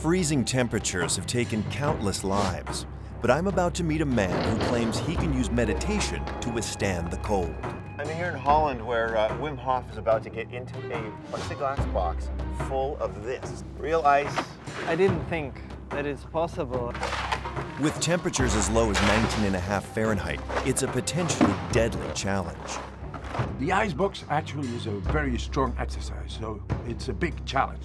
Freezing temperatures have taken countless lives, but I'm about to meet a man who claims he can use meditation to withstand the cold. I'm here in Holland where uh, Wim Hof is about to get into a plexiglass box full of this. Real ice. I didn't think that it's possible. With temperatures as low as 19 and a half Fahrenheit, it's a potentially deadly challenge. The ice box actually is a very strong exercise, so it's a big challenge.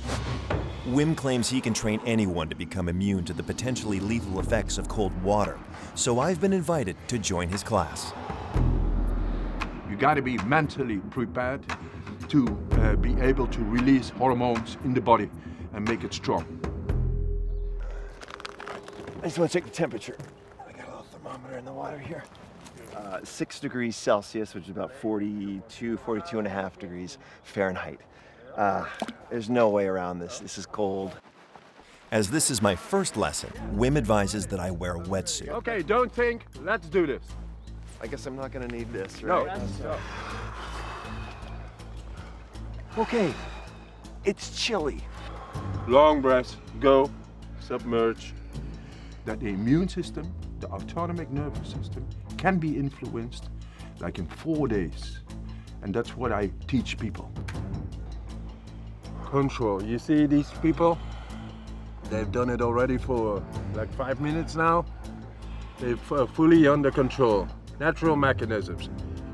Wim claims he can train anyone to become immune to the potentially lethal effects of cold water, so I've been invited to join his class. You got to be mentally prepared to uh, be able to release hormones in the body and make it strong. I just want to check the temperature. I got a little thermometer in the water here. Uh, six degrees Celsius, which is about 42, 42 and a half degrees Fahrenheit. Uh, there's no way around this. This is cold. As this is my first lesson, Wim advises that I wear a wetsuit. Okay, don't think. Let's do this. I guess I'm not gonna need this, right? No. right? Okay, it's chilly. Long breaths, Go. Submerge. That the immune system, the autonomic nervous system, can be influenced like in four days. And that's what I teach people. Control. You see these people? They've done it already for like five minutes now. They're uh, fully under control. Natural mechanisms.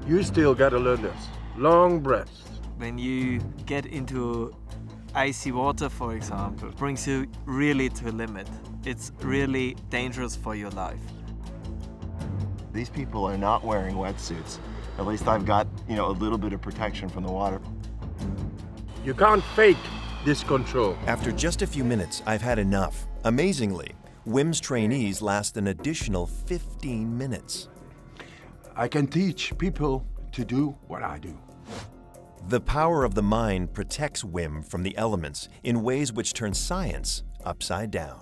You still gotta learn this. Long breaths. When you get into icy water, for example, brings you really to a limit. It's really dangerous for your life. These people are not wearing wetsuits. At least I've got, you know, a little bit of protection from the water. You can't fake this control. After just a few minutes, I've had enough. Amazingly, Wim's trainees last an additional 15 minutes. I can teach people to do what I do. The power of the mind protects Wim from the elements in ways which turn science upside down.